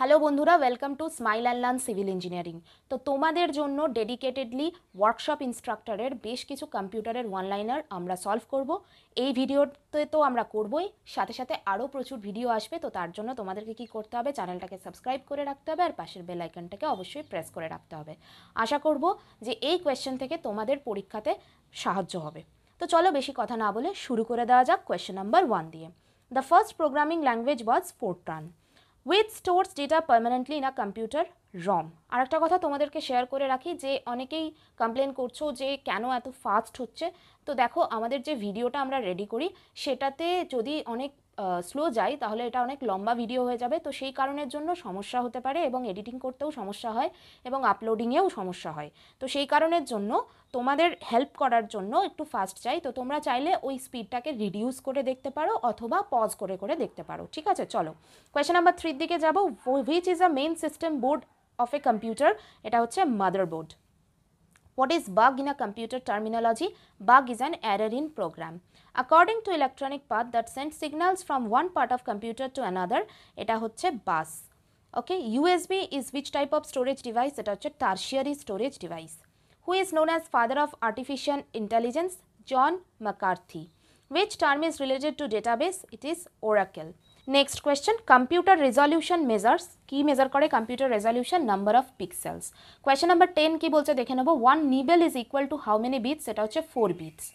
Hello বন্ধুরা welcome to smile and learn civil engineering তো তোমাদের জন্য ডেডিকেটেডলি ওয়ার্কশপ ইনস্ট্রাক্টরের বেশ কিছু কম্পিউটারের ওয়ান লাইনার আমরা সলভ করব। এই ভিডিওতে তো আমরা করবই, সাথে সাথে আরও প্রচুর ভিডিও আসবে, তো তার জন্য তোমাদেরকে কি করতে হবে, চ্যানেলটাকে সাবস্ক্রাইব করে রাখতে হবে, আর পাশের বেল আইকনটাকে অবশ্যই প্রেস করে রাখতে হবে। আশা করব যে এই কোয়েশ্চেন থেকে তোমাদের পরীক্ষাতে সাহায্য হবে। তো চলো বেশি কথা না বলে শুরু করে দেওয়া যাক কোয়েশ্চেন নাম্বার ওয়ান দিয়ে। The first programming language was Fortran with stores data permanently in a computer ROM আর একটা কথা তোমাদেরকে শেয়ার করে রাখি যে অনেকেই কমপ্লেন করছ যে কেন এত ফাস্ট হচ্ছে। তো দেখো, আমাদের যে ভিডিওটা আমরা রেডি করি, সেটাতে যদি অনেক স্লো যায়, তাহলে এটা অনেক লম্বা ভিডিও হয়ে যাবে। তো সেই কারণের জন্য সমস্যা হতে পারে এবং এডিটিং করতেও সমস্যা হয় এবং আপলোডিংয়েও সমস্যা হয়। তো সেই কারণের জন্য তোমাদের হেল্প করার জন্য একটু ফাস্ট চাই। তো তোমরা চাইলে ওই স্পিডটাকে রিডিউস করে দেখতে পারো অথবা পজ করে করে দেখতে পারো। ঠিক আছে? চলো। কোয়েশ্চেন নাম্বার থ্রির দিকে যাব। Which is a main system board of a computer এটা হচ্ছে motherboard What is bug in a computer terminology? Bug is an error in program. According to electronic path that sends signals from one part of computer to another, এটা হচ্ছে bus. Okay, USB is which type of storage device? এটা হচ্ছে tertiary storage device. Who is known as father of artificial intelligence? John McCarthy. Which term is related to database? It is Oracle. Next question computer resolution measures কি measure করে computer resolution number of pixels question number ten কি বলছে দেখে নেবো one nibble is equal to how many bits এটা হচ্ছে four bits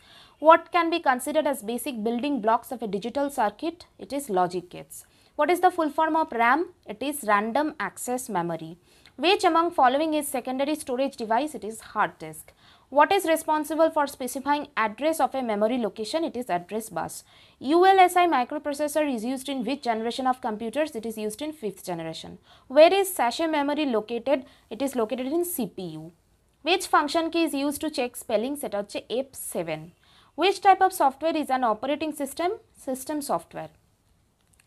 what can be considered as basic building blocks of a digital circuit it is logic gates What is the full form of RAM? It is random access memory. Which among following is secondary storage device? It is hard disk. What is responsible for specifying address of a memory location? It is address bus. ULSI microprocessor is used in which generation of computers? It is used in 5th generation. Where is sachet memory located? It is located in CPU. Which function key is used to check spelling? Set out F7. Which type of software is an operating system? System software.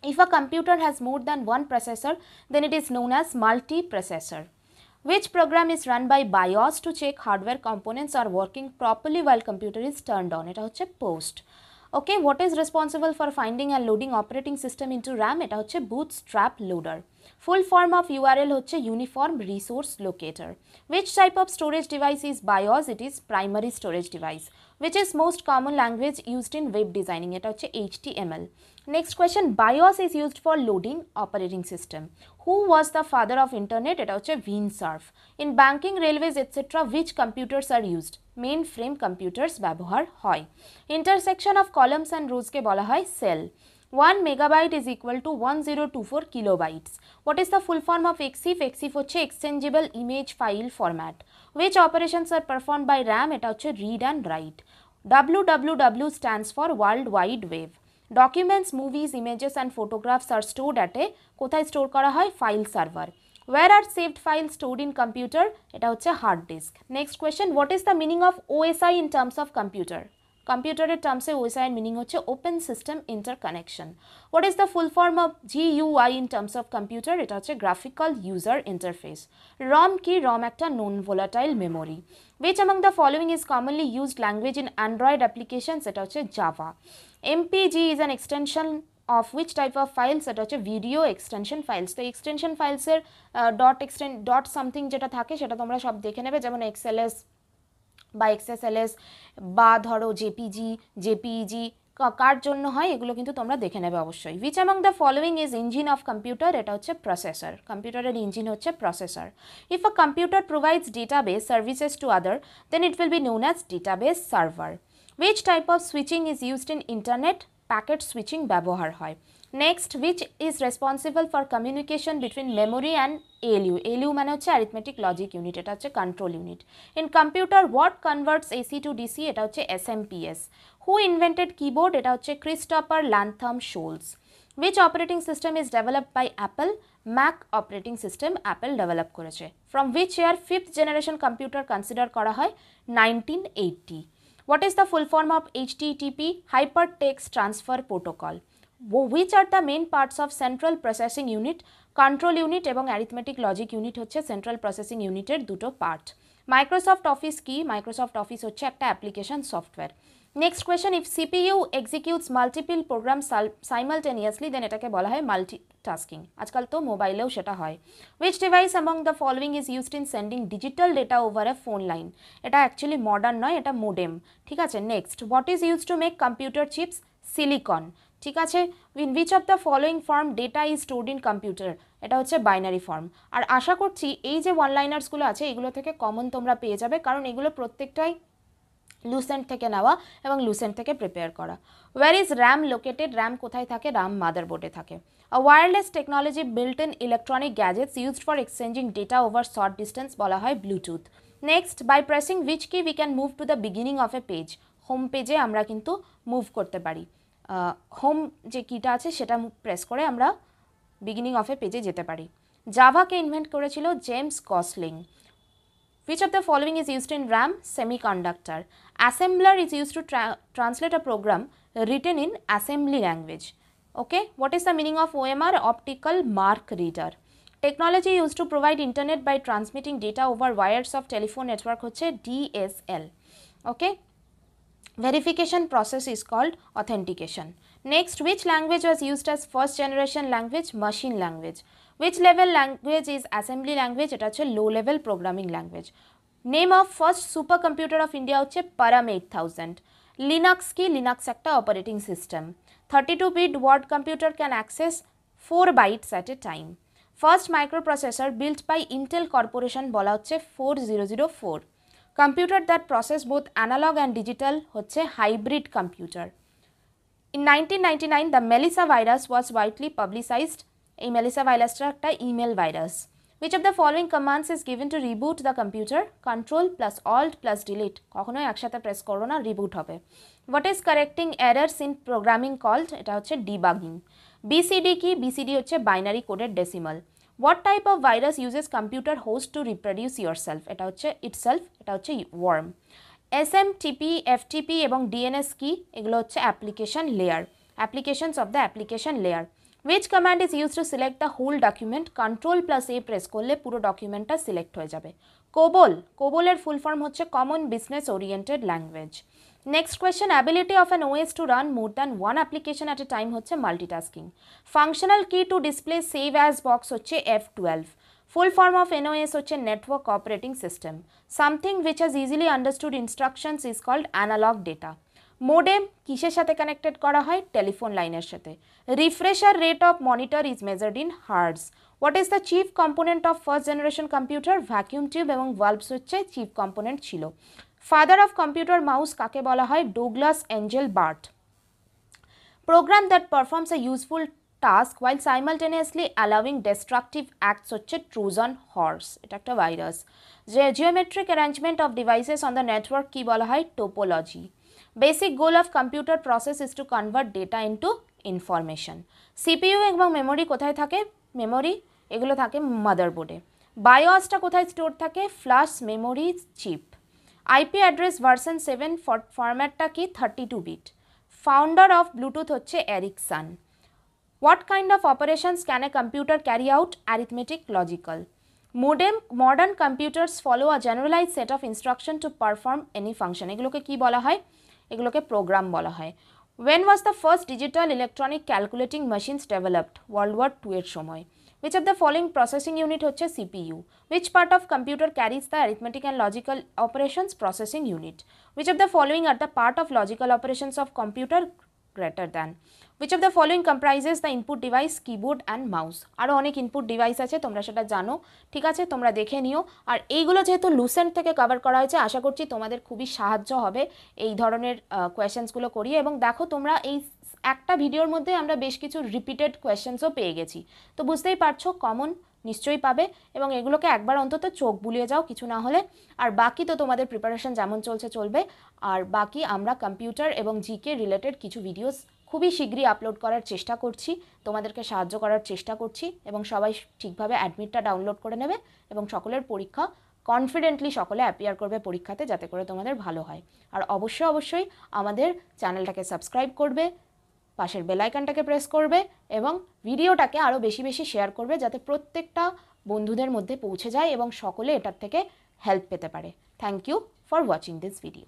If a computer has more than one processor, then it is known as multiprocessor. Which program is run by BIOS to check hardware components are working properly while computer is turned on? এটা হচ্ছে post. Okay, what is responsible for finding and loading operating system into RAM? এটা হচ্ছে bootstrap loader. Full form of URL হচ্ছে Uniform Resource Locator. Which type of storage device is BIOS? It is primary storage device. Which is most common language used in web designing? এটা হচ্ছে HTML. Next question, BIOS is used for loading operating system. Who was the father of internet? এটা হচ্ছে Vin Cerf. In banking, railways, etc. which computers are used? Mainframe computers ব্যবহার হয়. Intersection of columns and rows কে বলা হয় cell. 1 megabyte is equal to 1024 kilobytes. What is the full form of EXIF? EXIF হচ্ছে Exchangeable Image File Format. Which operations are performed by RAM? এটা হচ্ছে read and write. WWW stands for World Wide Web. Documents, movies, images and photographs are stored at a কোথায় store করা হয়? File server where are saved file stored in computer এটা হচ্ছে hard disk next question what is the meaning of OSI in terms of computer কম্পিউটারের টার্মসে OSI এর meaning হচ্ছে open system interconnection what is the full form of GUI in terms of computer এটা হচ্ছে graphical user interface ROM কি? ROM একটা non volatile memory which among the following is commonly used language in Android applications? এটা হচ্ছে Java. MPG is an extension of which type of files? এটা হচ্ছে video extension files তো extension ফাইলসের dot এক্সটেন dot something যেটা থাকে, সেটা তোমরা সব দেখে নেবে। যেমন এক্সএলএস বা এক্সএসএলএস বা ধরো জেপিজি জেপিইজি কার জন্য হয়, এগুলো কিন্তু তোমরা দেখে নেবে অবশ্যই। Which among the following is engine of computer এটা হচ্ছে প্রসেসর কম্পিউটারের ইঞ্জিন হচ্ছে processor if a computer provides database services to other then it will be known as database server which type of switching is used in internet packet switching ব্যবহার হয়। Next which is responsible for communication between memory and ALU ALU মানে হচ্ছে arithmetic logic unit এটা হচ্ছে control unit in computer what converts AC to DC এটা হচ্ছে SMPS who invented keyboard এটা হচ্ছে Christopher Latham Sholes which operating system is developed by Apple Mac operating system Apple develop করেছে। From which year fifth generation computer consider করা হয়? Nineteen eighty is the full form of HTTP hyper text transfer protocol which are the main parts of central processing unit? Control unit এবং arithmetic logic unit হচ্ছে central processing ইউনিটের দুটো part Microsoft office কি? Microsoft office হচ্ছে একটা application next question if CPU executes multiple program simultaneously then এটাকে বলা হয় মাল্টি টাস্কিং আজকাল তো মোবাইলেও সেটা হয়। Which device among the following is used in sending digital data over a phone line এটা অ্যাকচুয়ালি মডার্ন নয়, এটা মোডেম ঠিক আছে next what is use to make computer chips silicon ঠিক আছে in which of the following form data is stored in computer এটা হচ্ছে binary form আর আশা করছি, এই যে ওয়ান লাইনার্সগুলো আছে, এগুলো থেকে কমন তোমরা পেয়ে যাবে, কারণ এগুলো প্রত্যেকটাই লুসেন্ট থেকে নেওয়া এবং লুসেন্ট থেকে প্রিপেয়ার করা। Where is RAM located RAM কোথায় থাকে? র্যাম মাদারবোর্ডে থাকে। A wireless technology built in electronic gadgets used for exchanging data over short distance বলা হয় Bluetooth next by pressing which key we can move to the beginning of a page home পেজে আমরা কিন্তু move করতে পারি। Home যে কিটা আছে সেটা প্রেস করে আমরা বিগিনিং অফ এ পেজে যেতে পারি। জাভাকে ইনভেন্ট করেছিল James Gosling Which of the following is used in RAM semiconductor? Assembler is used to tra translate a program written in assembly language. Okay, what is the meaning of OMR? Optical mark reader. Technology used to provide internet by transmitting data over wires of telephone network hoche DSL. Okay, verification process is called authentication. Next, which language was used as first generation language? Machine language. Which level language is assembly language? এটা হচ্ছে low level programming language. Name of first supercomputer of India হচ্ছে Param 8000. Linux কি Linux একটা operating system. 32 bit word computer can access 4 bytes at a time. First microprocessor built by Intel Corporation বলা হচ্ছে 4004. Computer that process both analog and digital হচ্ছে hybrid computer. In 1999, the Melissa virus was widely publicized. এই Melissa ভাইরাসটা একটা email virus which of the following commands is given to reboot the computer control plus alt plus delete কখনোই একসাথে press করো না reboot হবে। What is correcting errors in programming called এটা হচ্ছে ডিবাগিং বিসিডি কি? বিসিডি হচ্ছে বাইনারি কোডের decimal what type of virus uses computer host to reproduce yourself এটা হচ্ছে ইটসেলফ এটা হচ্ছে worm S M TP FTP এবং ডিএনএস কি? এগুলো হচ্ছে application layer applications of the application layer which command is use to select the whole document control plus A press করলে পুরো ডকুমেন্টটা সিলেক্ট হয়ে যাবে। কোবল কোবলের ফুল ফর্ম হচ্ছে common business oriented language next question ability of an OS to run more than one application at a time হচ্ছে multitasking functional key to display save as box হচ্ছে F twelve full form of NOS হচ্ছে network operating system something which has easily understood instructions is called analog data modem কিসের সাথে connected করা হয়? Telephone লাইনের সাথে। Refresher rate of monitor is measured in hertz what is the chief component of first generation computer vacuum tube এবং valves হচ্ছে chief component ছিল। Father of computer mouse কাকে বলা হয়? Douglas Engelbart program that performs a useful task while simultaneously allowing destructive acts হচ্ছে Trojan horse এটা একটা virus যে geometric arrangement of devices on the network কী বলা হয়? Topology basic goal of computer process is to convert data into information CPU এবং memory কোথায় থাকে? Memory এগুলো থাকে মাদারবোর্ডে বায়োসটা কোথায় স্টোর থাকে? Flash memory chip IP address version seven ফরম্যাটটা কি thirty two bit founder of Bluetooth হচ্ছে Ericsson what kind of operations can a computer carry out arithmetic logical modem modern computers follow a generalize set of instruction to perform any function এগুলোকে কি বলা হয়? এগুলোকে program বলা হয়। When was the first digital electronic calculating machines developed world war two এর সময়। Which of the following processing unit হচ্ছে CPU which part of computer carries the arithmetic and logical operations processing unit which of the following are the part of logical operations of computer greater than which of the following comprises the input device keyboard and mouse আরও অনেক input device আছে, তোমরা সেটা জানো। ঠিক আছে, তোমরা দেখে নিও। আর এইগুলো যেহেতু লুসেন্ট থেকে কভার করা হয়েছে, আশা করছি তোমাদের খুবই সাহায্য হবে এই ধরনের কোয়েশ্চেন্সগুলো করিয়ে। এবং দেখো, তোমরা এই একটা ভিডিওর মধ্যে আমরা বেশ কিছু রিপিটেড কোয়েশ্চেন্সও পেয়ে গেছি। তো বুঝতেই পারছ কমন নিশ্চয়ই পাবে এবং এগুলোকে একবার অন্তত চোখ বুলিয়ে যাও, কিছু না হলে। আর বাকি তো তোমাদের প্রিপারেশন যেমন চলছে, চলবে। আর বাকি আমরা কম্পিউটার এবং জিকে রিলেটেড কিছু ভিডিওস খুবই শীঘ্রই আপলোড করার চেষ্টা করছি। তোমাদেরকে সাহায্য করার চেষ্টা করছি এবং সবাই ঠিকভাবে অ্যাডমিটটা ডাউনলোড করে নেবে এবং সকলের পরীক্ষা কনফিডেন্টলি সকলে অ্যাপিয়ার করবে পরীক্ষাতে, যাতে করে তোমাদের ভালো হয়। আর অবশ্যই অবশ্যই আমাদের চ্যানেলটাকে সাবস্ক্রাইব করবে। পাশের বেলাইকানটাকে প্রেস করবে এবং ভিডিওটাকে আরও বেশি বেশি শেয়ার করবে যাতে প্রত্যেকটা বন্ধুদের মধ্যে পৌঁছে যায় এবং সকলে এটার থেকে হেল্প পেতে পারে। Thank you for watching this video